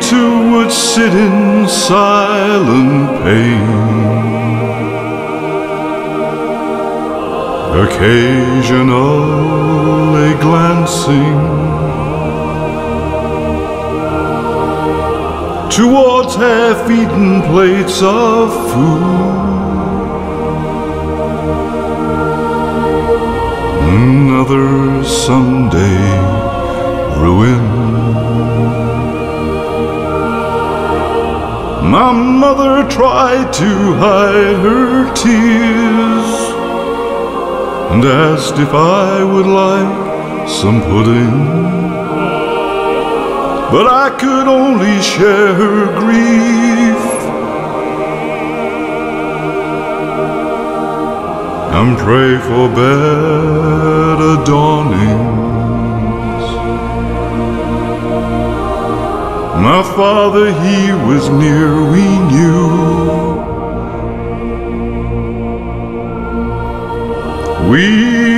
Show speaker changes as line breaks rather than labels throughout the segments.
two would sit in silent pain. Occasionally glancing towards half-eaten plates of food. Another Sunday ruined. My mother tried to hide her tears and asked if I would like some pudding. But I could only share her grief and pray for better dawnings. My father, he was near, we knew. We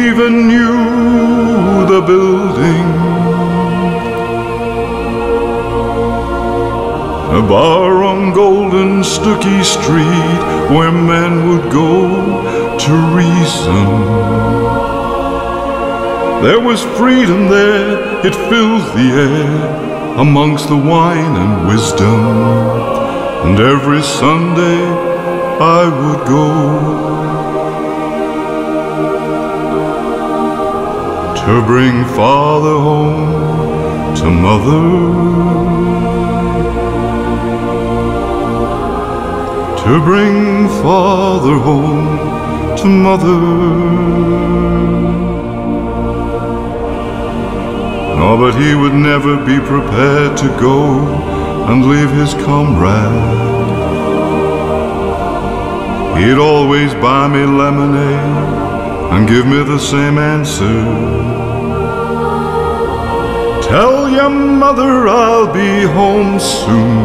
even knew the building. A bar on Golden Stooky Street where men would go to reason. There was freedom there, it filled the air amongst the wine and wisdom. And every Sunday I would go. to bring father home to mother. To bring father home to mother. Oh, but he would never be prepared to go and leave his comrade. He'd always buy me lemonade and give me the same answer. Tell your mother I'll be home soon.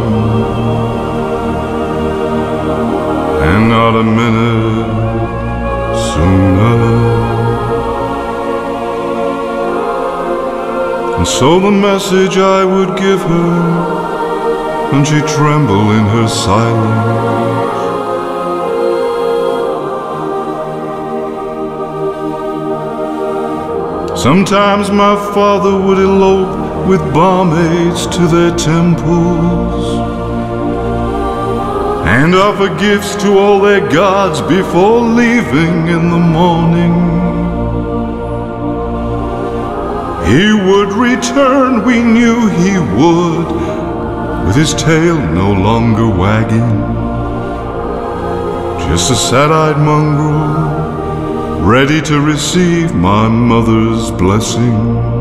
And not a minute And so the message I would give her, and she'd tremble in her silence. Sometimes my father would elope with barmaids to their temples and offer gifts to all their gods before leaving in the morning. He would return, we knew he would, with his tail no longer wagging, just a sad-eyed mongrel ready to receive my mother's blessing.